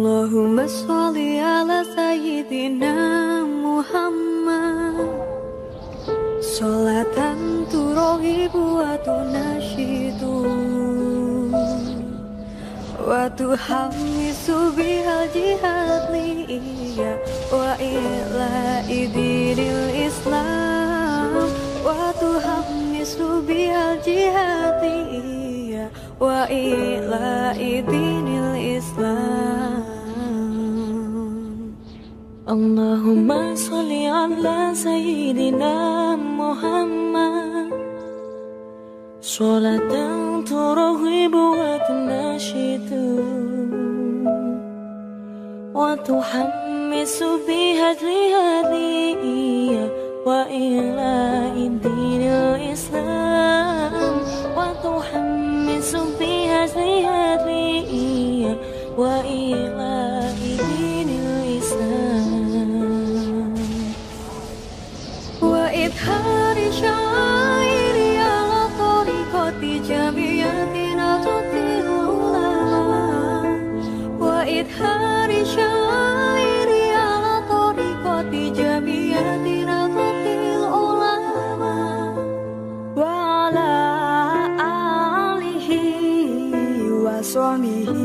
Allahumma sholli ala sayyidina Muhammad. Sholatan turahibu wa tunashidu Wa subi bihal jihad liya Wa ila idinil islam. Wa subi bihal jihad liya Wa ila idinil islam. اللهم صل على سيدنا محمد. صلاة ترهب وتنشط وتحمس بها لهديه وإلى دين الإسلام. وتحمس بها لهديه وإلى me.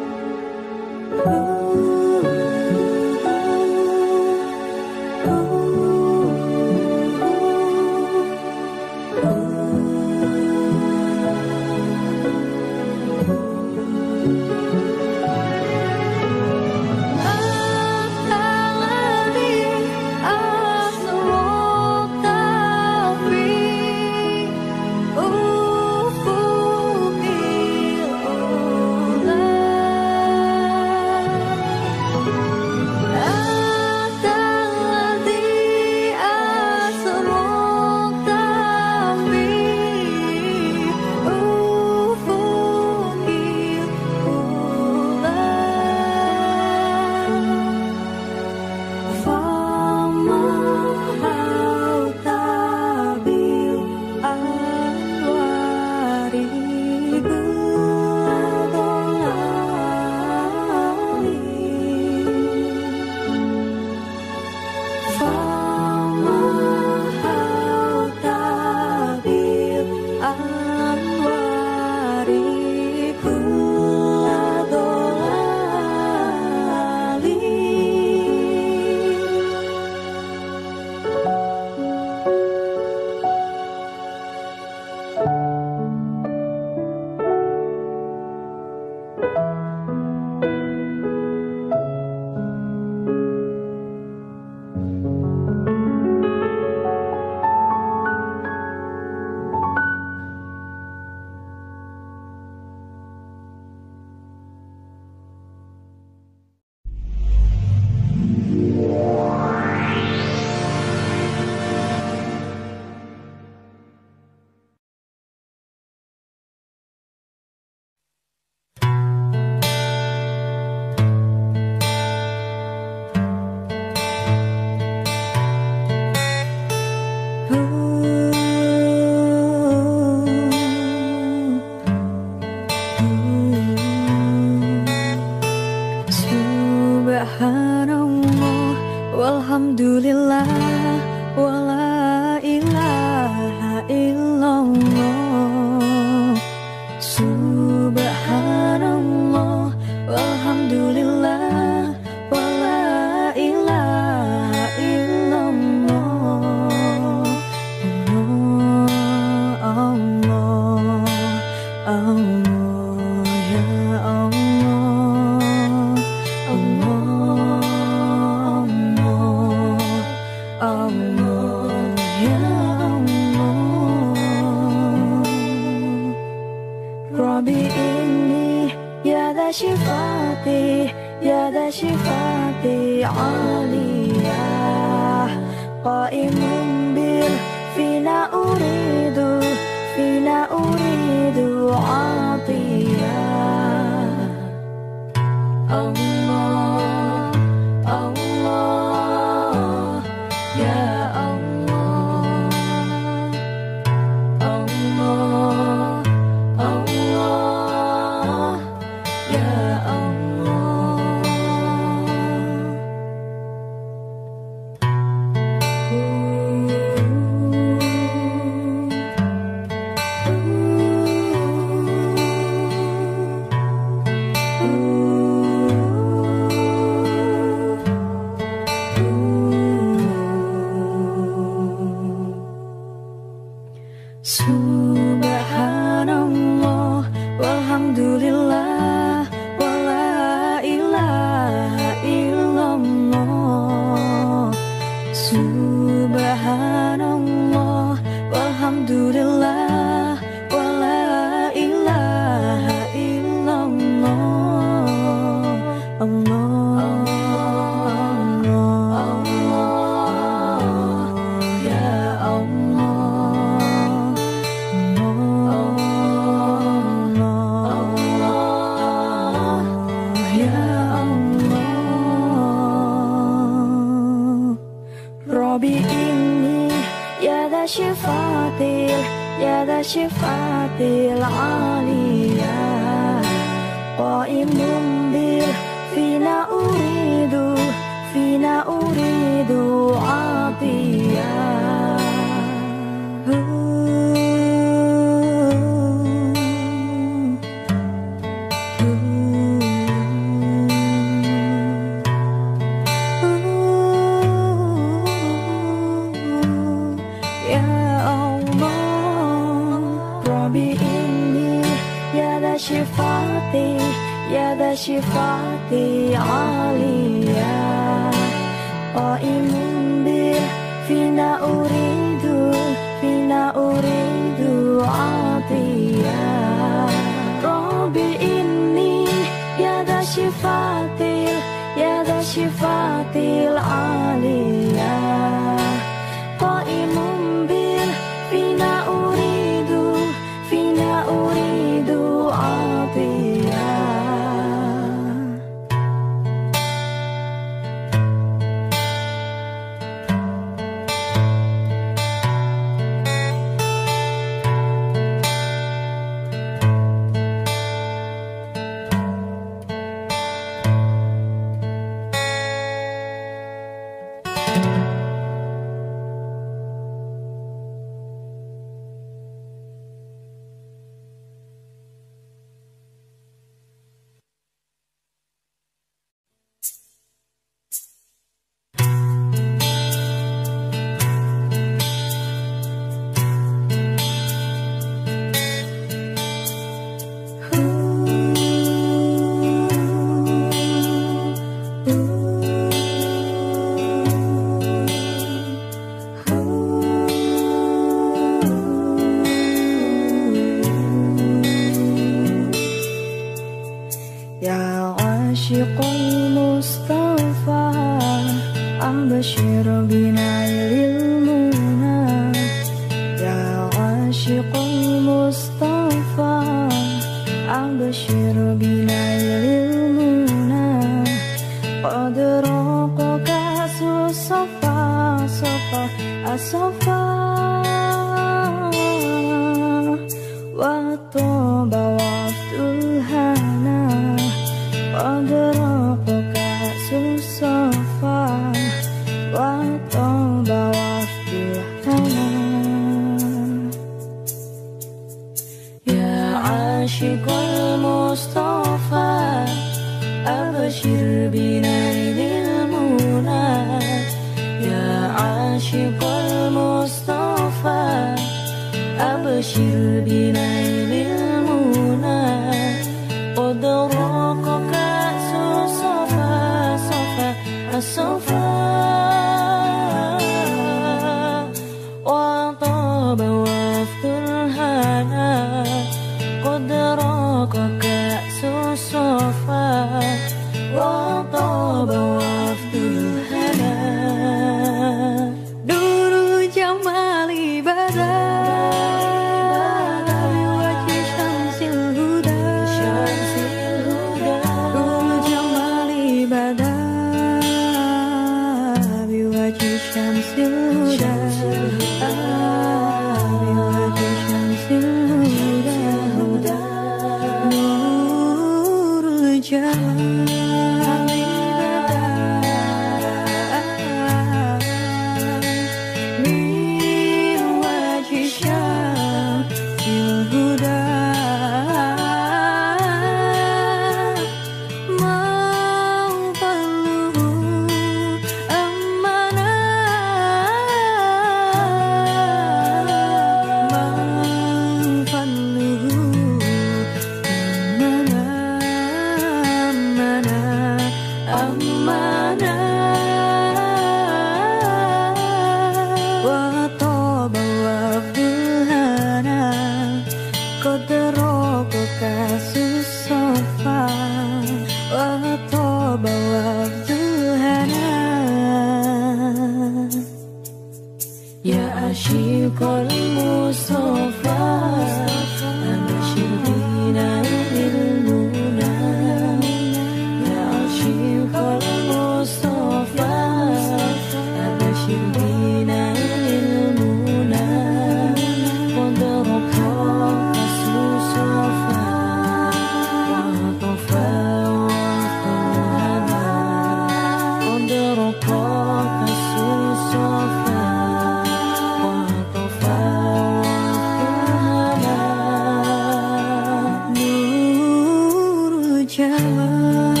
yellow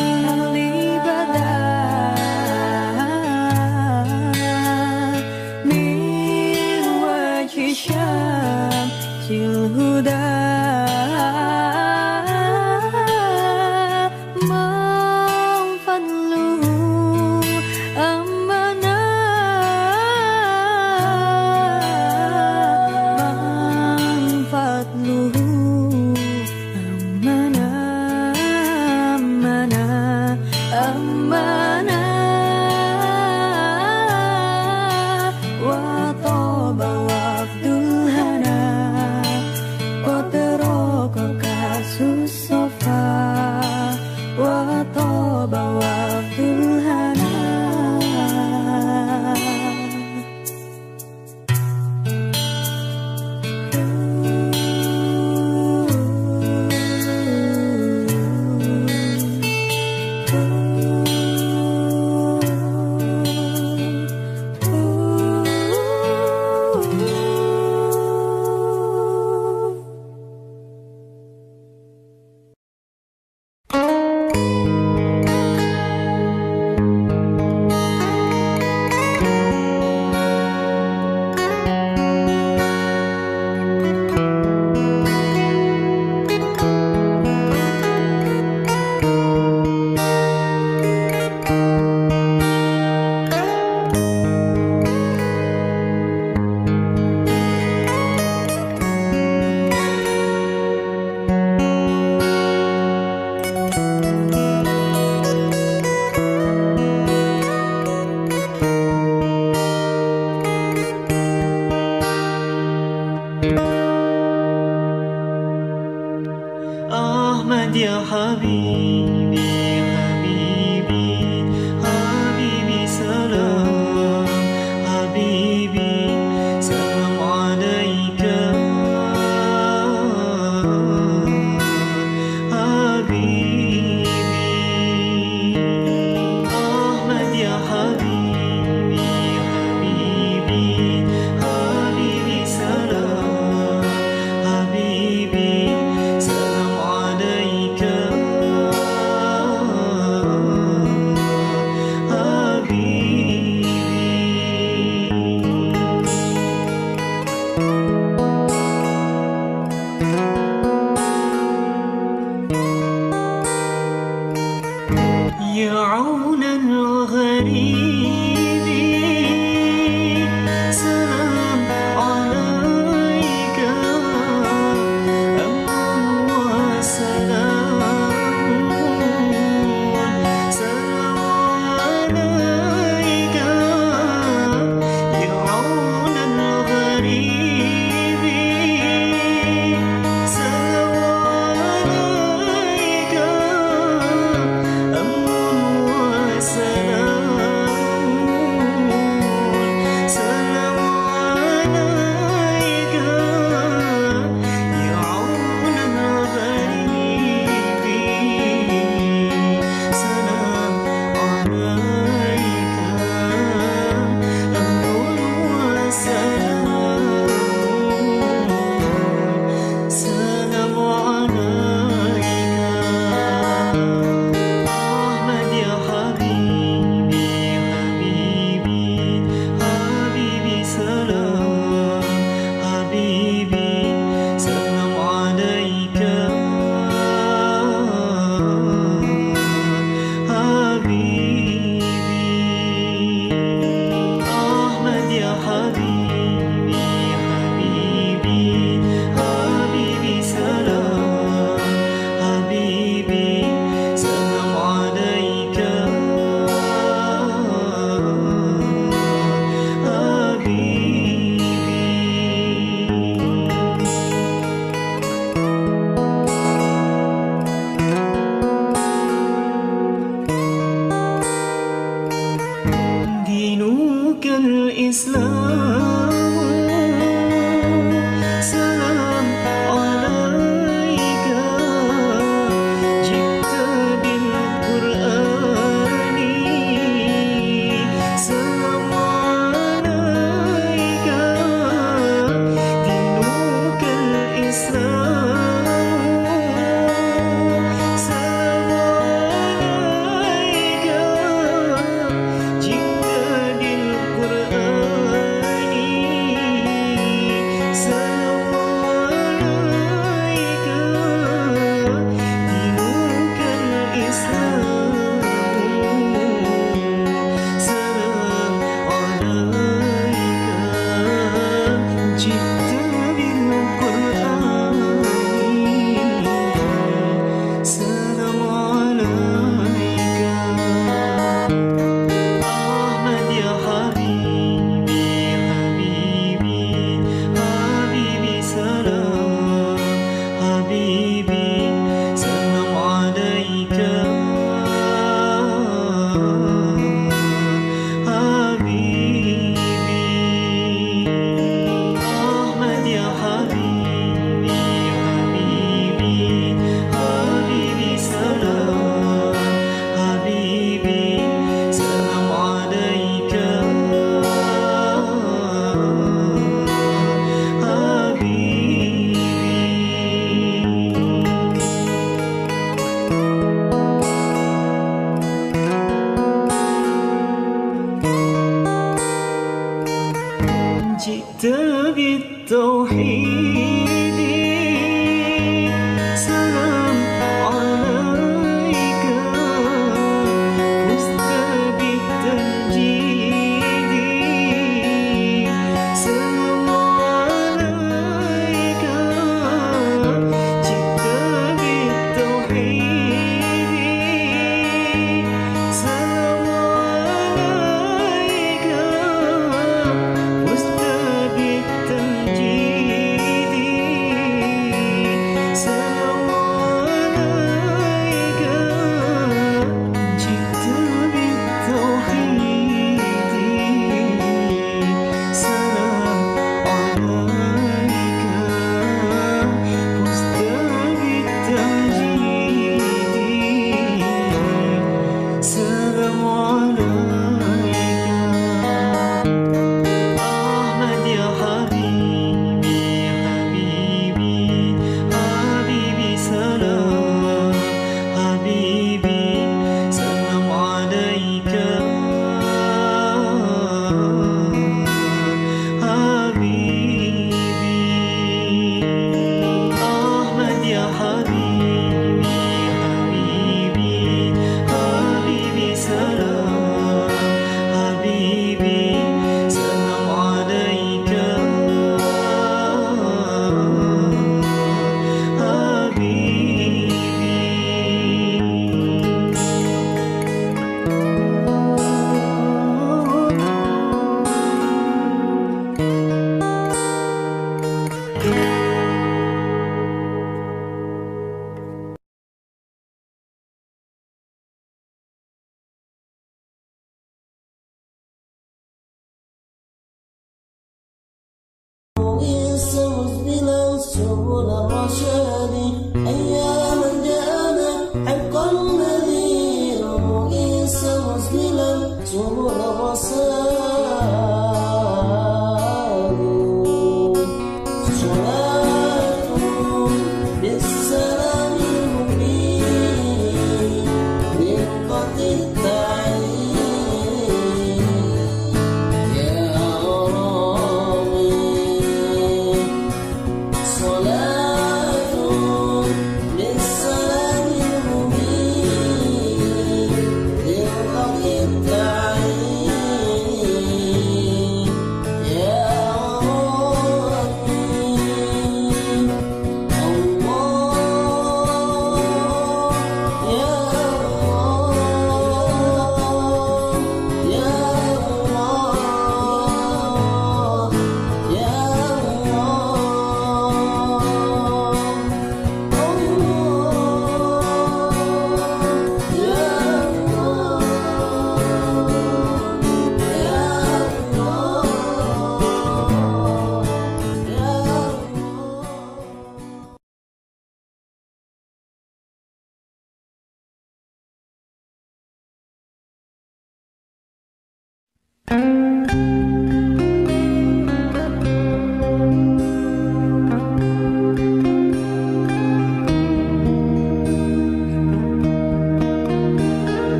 Only someone's below, so will I rush